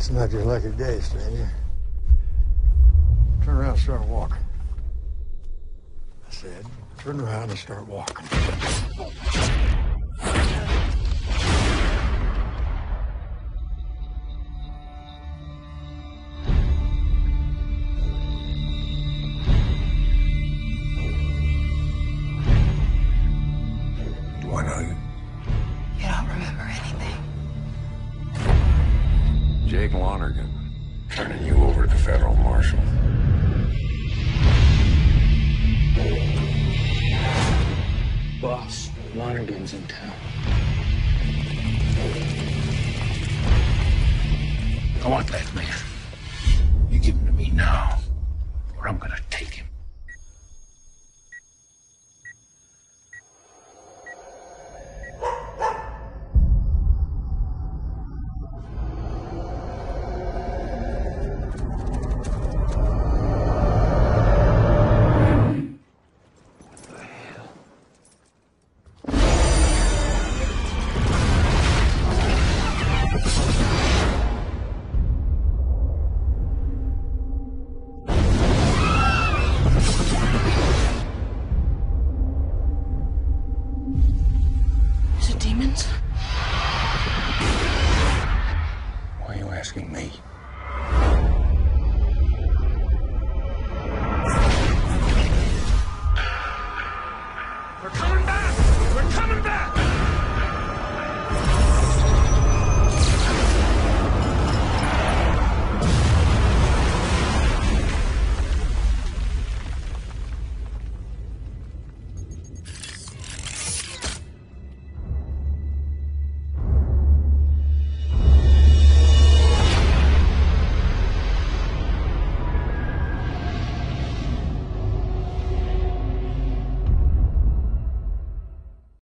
Listen not your lucky day, stranger. Turn around and start walking. I said, turn around and start walking. Jake Lonergan. Turning you over to the federal marshal. Boss, Lonergan's in town. I want that man. You give him to me now, or I'm gonna take him. Why are you asking me? We're coming.